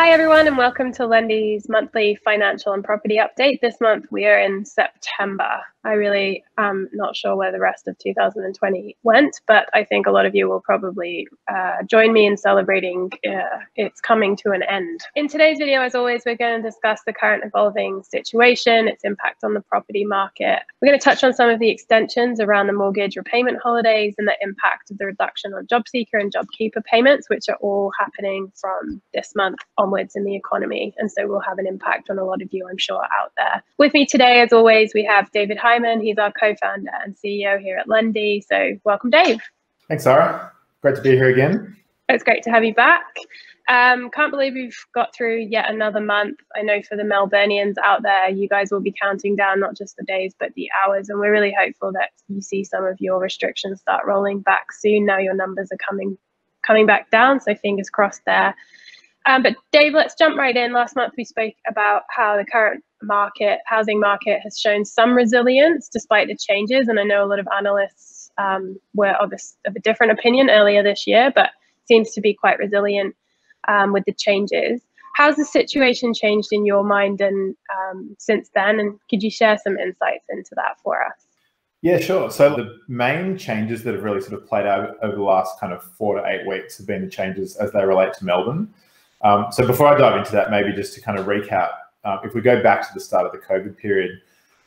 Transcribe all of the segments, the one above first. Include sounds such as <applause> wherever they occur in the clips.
Hi, everyone, and welcome to Lendi's monthly financial and property update. This month we are in September. I really am not sure where the rest of 2020 went, but I think a lot of you will probably uh, join me in celebrating uh, it's coming to an end. In today's video, as always, we're going to discuss the current evolving situation, its impact on the property market. We're going to touch on some of the extensions around the mortgage repayment holidays and the impact of the reduction on JobSeeker and JobKeeper payments, which are all happening from this month onwards in the economy. And so we'll have an impact on a lot of you, I'm sure, out there. With me today, as always, we have David Hyman. He's our co founder and CEO here at Lendi. So welcome, Dave. Thanks, Zara. Great to be here again. It's great to have you back. Um, can't believe we've got through yet another month. I know for the Melburnians out there, you guys will be counting down not just the days, but the hours. And we're really hopeful that you see some of your restrictions start rolling back soon. Now your numbers are coming coming back down. So fingers crossed there. Um, but Dave, let's jump right in. Last month we spoke about how the current market, housing market, has shown some resilience despite the changes, and I know a lot of analysts um, were of a, of a, different opinion earlier this year, but seems to be quite resilient um, with the changes. How's the situation changed in your mind and um, since then? And could you share some insights into that for us? Yeah, sure. So the main changes that have really sort of played out over the last kind of four to eight weeks have been the changes as they relate to Melbourne. Um, so before I dive into that, maybe just to kind of recap, uh, if we go back to the start of the COVID period,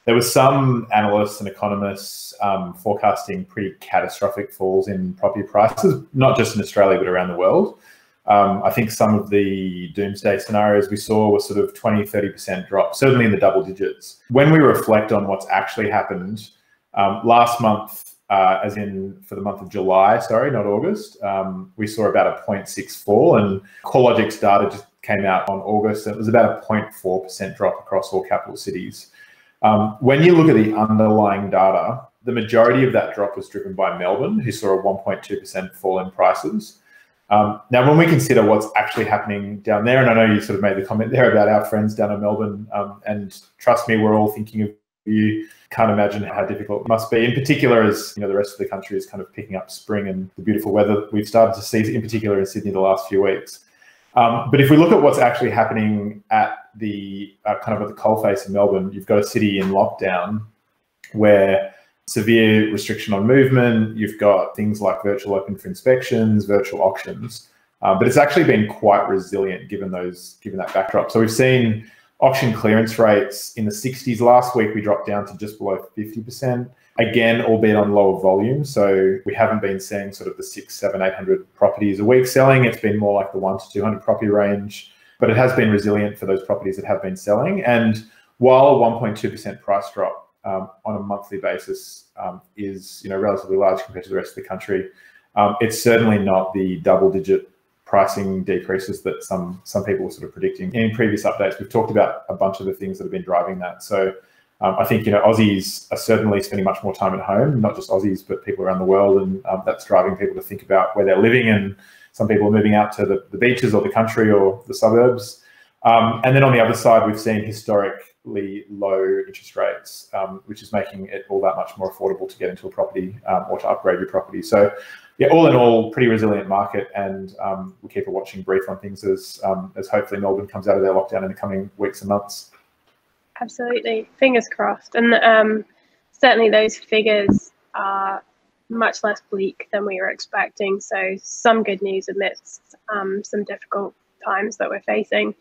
there were some analysts and economists um, forecasting pretty catastrophic falls in property prices, not just in Australia, but around the world. Um, I think some of the doomsday scenarios we saw were sort of 20, 30% drop, certainly in the double digits. When we reflect on what's actually happened, um, last month, uh, as in for the month of July, sorry, not August, um, we saw about a 0.6 fall and CoreLogic's data just came out on August it was about a 0.4% drop across all capital cities. Um, when you look at the underlying data, the majority of that drop was driven by Melbourne, who saw a 1.2% fall in prices. Um, now, when we consider what's actually happening down there, and I know you sort of made the comment there about our friends down in Melbourne, um, and trust me, we're all thinking of you can't imagine how difficult it must be, in particular as you know the rest of the country is kind of picking up spring and the beautiful weather we've started to see, in particular in Sydney, the last few weeks. Um, but if we look at what's actually happening at the uh, kind of at the coalface in Melbourne, you've got a city in lockdown where severe restriction on movement. You've got things like virtual open for inspections, virtual auctions, um, but it's actually been quite resilient given those given that backdrop. So we've seen Auction clearance rates in the 60s. Last week, we dropped down to just below 50%. Again, albeit on lower volume. So we haven't been seeing sort of the six, seven, 800 properties a week selling. It's been more like the one to 200 property range, but it has been resilient for those properties that have been selling. And while a 1.2% price drop um, on a monthly basis um, is you know relatively large compared to the rest of the country, um, it's certainly not the double digit pricing decreases that some some people were sort of predicting. In previous updates, we've talked about a bunch of the things that have been driving that. So um, I think you know Aussies are certainly spending much more time at home, not just Aussies, but people around the world, and um, that's driving people to think about where they're living. And some people are moving out to the, the beaches or the country or the suburbs. Um, and then on the other side, we've seen historically low interest rates, um, which is making it all that much more affordable to get into a property um, or to upgrade your property. So yeah, all in all, pretty resilient market, and um, we'll keep a watching brief on things as um, as hopefully Melbourne comes out of their lockdown in the coming weeks and months. Absolutely, fingers crossed, and um, certainly those figures are much less bleak than we were expecting. So some good news amidst um, some difficult times that we're facing.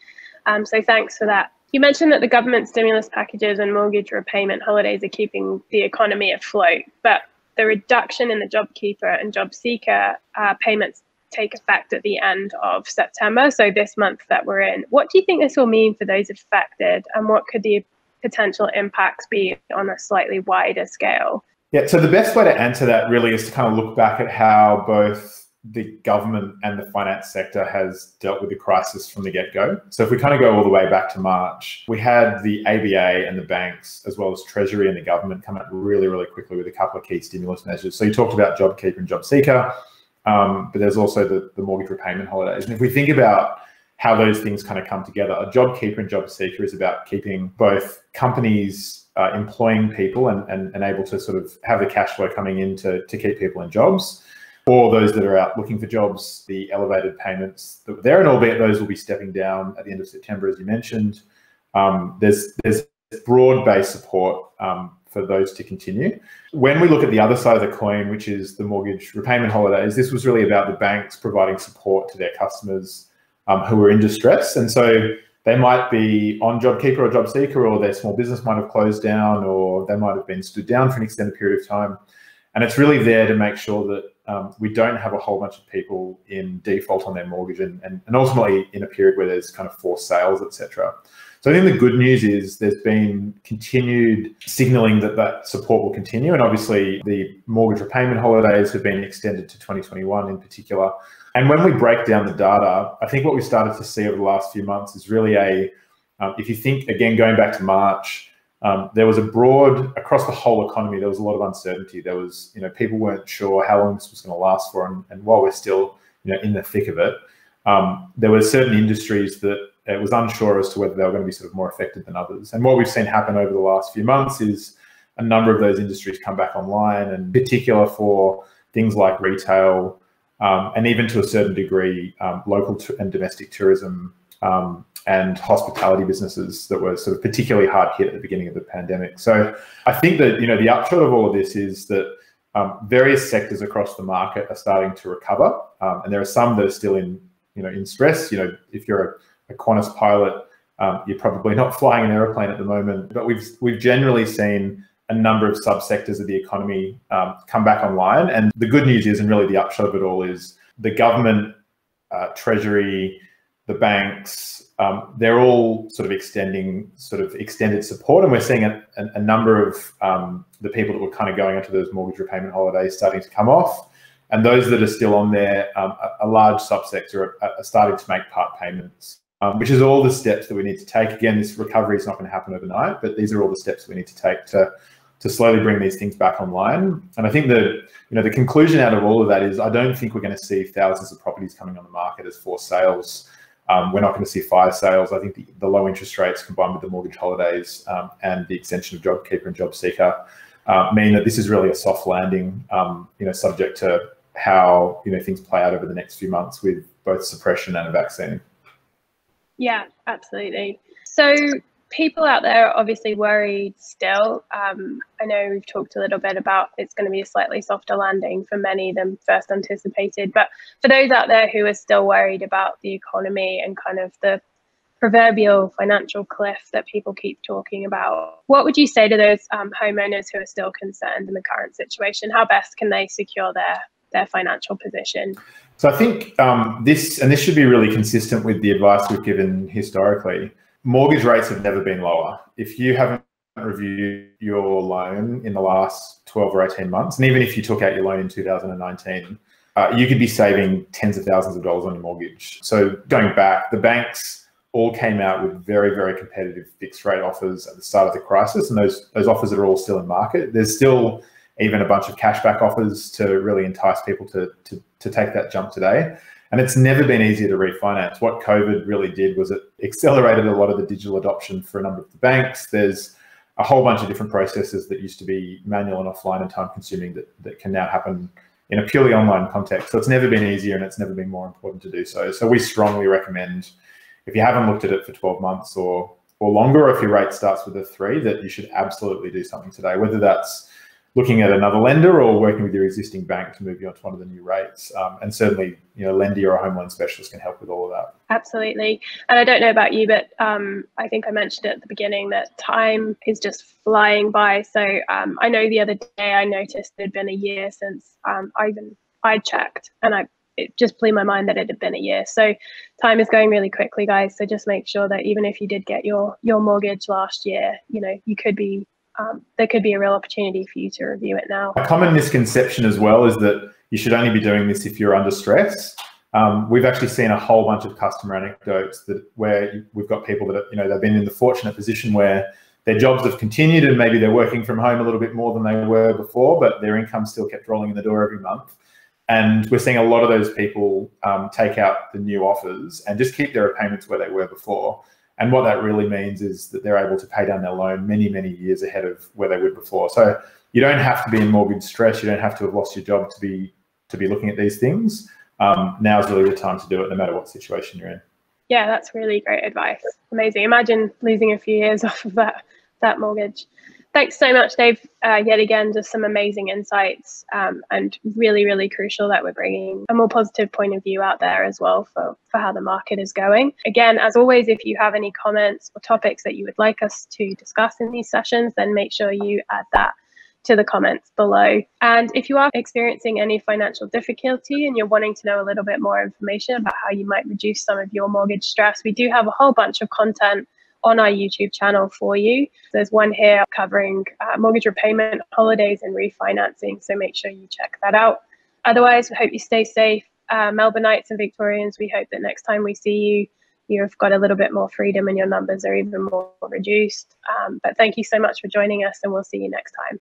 Um, so thanks for that. You mentioned that the government stimulus packages and mortgage repayment holidays are keeping the economy afloat, but the reduction in the JobKeeper and JobSeeker uh, payments take effect at the end of September, so this month that we're in. What do you think this will mean for those affected, and what could the potential impacts be on a slightly wider scale? Yeah, so the best way to answer that really is to kind of look back at how both the government and the finance sector has dealt with the crisis from the get go. So, if we kind of go all the way back to March, we had the ABA and the banks, as well as Treasury and the government, come out really, really quickly with a couple of key stimulus measures. So, you talked about JobKeeper and JobSeeker, um, but there's also the, the mortgage repayment holidays. And if we think about how those things kind of come together, a JobKeeper and JobSeeker is about keeping both companies uh, employing people and, and, and able to sort of have the cash flow coming in to, to keep people in jobs or those that are out looking for jobs, the elevated payments that were there, and albeit those will be stepping down at the end of September, as you mentioned. Um, there's there's broad-based support um, for those to continue. When we look at the other side of the coin, which is the mortgage repayment holidays, this was really about the banks providing support to their customers um, who were in distress. And so they might be on JobKeeper or JobSeeker, or their small business might have closed down, or they might have been stood down for an extended period of time. And it's really there to make sure that um, we don't have a whole bunch of people in default on their mortgage and, and, and ultimately in a period where there's kind of forced sales, etc. So I think the good news is there's been continued signaling that that support will continue. And obviously, the mortgage repayment holidays have been extended to 2021 in particular. And when we break down the data, I think what we started to see over the last few months is really a, um, if you think again, going back to March, um, there was a broad across the whole economy. There was a lot of uncertainty. There was, you know, people weren't sure how long this was going to last for, and, and while we're still, you know, in the thick of it, um, there were certain industries that it was unsure as to whether they were going to be sort of more affected than others. And what we've seen happen over the last few months is a number of those industries come back online, and particular for things like retail, um, and even to a certain degree, um, local and domestic tourism um, and hospitality businesses that were sort of particularly hard hit at the beginning of the pandemic. So I think that you know the upshot of all of this is that um, various sectors across the market are starting to recover, um, and there are some that are still in you know in stress. You know, if you're a, a Qantas pilot, um, you're probably not <laughs> flying an aeroplane at the moment, but we've we've generally seen a number of subsectors of the economy um, come back online. And the good news is, and really the upshot of it all is, the government, uh, Treasury, the banks, um, they're all sort of extending sort of extended support, and we're seeing a, a, a number of um, the people that were kind of going onto those mortgage repayment holidays starting to come off, and those that are still on there, um, a, a, large subsector are, are, starting to make part payments. Um, which is all the steps that we need to take. Again, this recovery is not going to happen overnight, but these are all the steps we need to take to to slowly bring these things back online. And I think the you know the conclusion out of all of that is I don't think we're going to see thousands of properties coming on the market as for sales. Um, we're not going to see fire sales. I think the, the, low interest rates combined with the mortgage holidays um, and the extension of JobKeeper and JobSeeker uh, mean that this is really a soft landing. Um, you know, subject to how you know things play out over the next few months with both suppression and a vaccine. Yeah, absolutely. So people out there are obviously worried still. Um, I know we've talked a little bit about it's going to be a slightly softer landing for many than first anticipated. But for those out there who are still worried about the economy and kind of the proverbial financial cliff that people keep talking about, what would you say to those um, homeowners who are still concerned in the current situation? How best can they secure their their financial position? So I think um, this, and this should be really consistent with the advice we've given historically mortgage rates have never been lower. If you haven't reviewed your loan in the last 12 or 18 months, and even if you took out your loan in 2019, uh, you could be saving tens of thousands of dollars on your mortgage. So going back, the banks all came out with very, very competitive fixed rate offers at the start of the crisis, and those those offers are all still in market. There's still even a bunch of cashback offers to really entice people to, to, to take that jump today. And it's never been easier to refinance. What COVID really did was it accelerated a lot of the digital adoption for a number of the banks. There's a whole bunch of different processes that used to be manual and offline and time consuming that, that can now happen in a purely online context. So it's never been easier and it's never been more important to do so. So we strongly recommend if you haven't looked at it for 12 months or or longer, or if your rate starts with a three, that you should absolutely do something today, whether that's looking at another lender or working with your existing bank to move you onto one of the new rates. Um, and certainly, you know, Lendi or a home loan specialist can help with all of that. Absolutely. And I don't know about you, but um, I think I mentioned at the beginning that time is just flying by. So um, I know the other day I noticed it had been a year since um, I even I checked, and I it just blew my mind that it had been a year. So time is going really quickly, guys. So just make sure that even if you did get your your mortgage last year, you know, you could be um, there could be a real opportunity for you to review it now. A common misconception as well is that you should only be doing this if you're under stress. Um, we've actually seen a whole bunch of customer anecdotes that where we've got people that you know they've been in the fortunate position where their jobs have continued and maybe they're working from home a little bit more than they were before, but their income still kept rolling in the door every month. And we're seeing a lot of those people um, take out the new offers and just keep their repayments where they were before. And what that really means is that they're able to pay down their loan many, many years ahead of where they would before. So you don't have to be in mortgage stress. You don't have to have lost your job to be to be looking at these things, um, now is really the time to do it, no matter what situation you're in. Yeah, that's really great advice. Amazing. Imagine losing a few years <laughs> off of that that mortgage. Thanks so much, Dave. Uh, yet again, just some amazing insights um, and really, really crucial that we're bringing a more positive point of view out there as well for, for how the market is going. Again, as always, if you have any comments or topics that you would like us to discuss in these sessions, then make sure you add that to the comments below. And if you are experiencing any financial difficulty and you're wanting to know a little bit more information about how you might reduce some of your mortgage stress, we do have a whole bunch of content on our YouTube channel for you. There's one here covering uh, mortgage repayment, holidays, and refinancing. So make sure you check that out. Otherwise, we hope you stay safe. Uh, Melbourneites and Victorians, we hope that next time we see you, you've got a little bit more freedom and your numbers are even more reduced. Um, but thank you so much for joining us, and we'll see you next time.